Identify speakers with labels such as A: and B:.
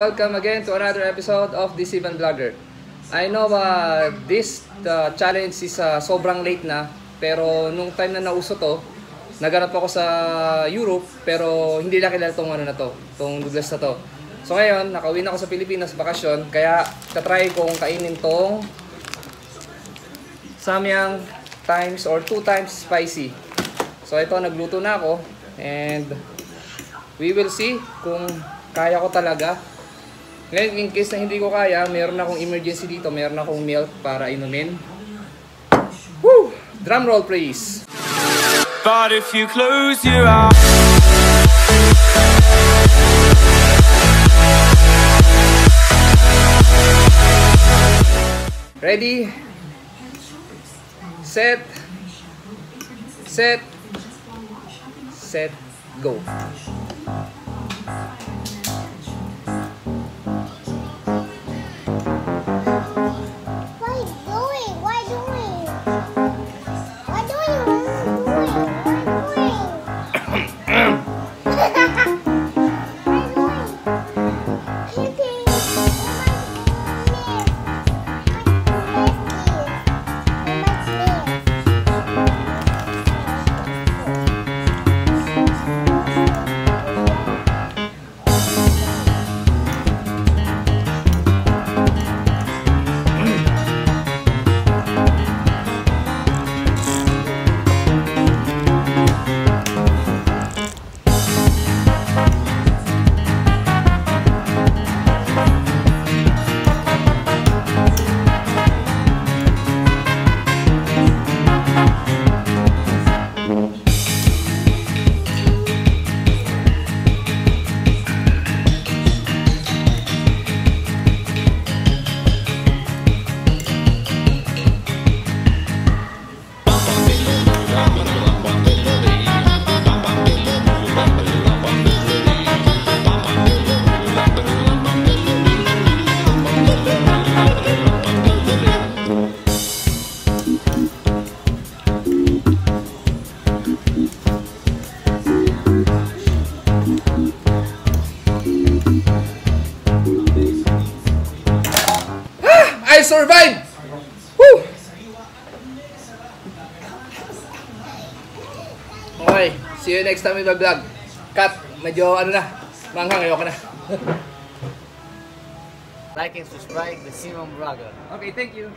A: Welcome again to another episode of The Sivan Vlogger. I know uh, this uh, challenge is uh, sobrang late na, pero nung time na nauso to, naganap ako sa Europe, pero hindi na kilala tong ano na to, tong Douglas na to. So ngayon, nakauwi na ako sa Pilipinas, bakasyon, kaya tatry kong kainin tong Samyang times or two times spicy. So ito, nagluto na ako, and we will see kung kaya ko talaga ngayon, in case na hindi ko kaya, meron akong emergency dito, meron akong milk para inumin. Woo! Drum roll, please!
B: But if you close your eyes
A: Ready? Set. Set. Set. Go. I survived! Woo! Okay, see you next time in my vlog. Cut, medyo ano na, manghang, ayoko na.
C: like and subscribe the Simon Braga.
A: okay, thank you.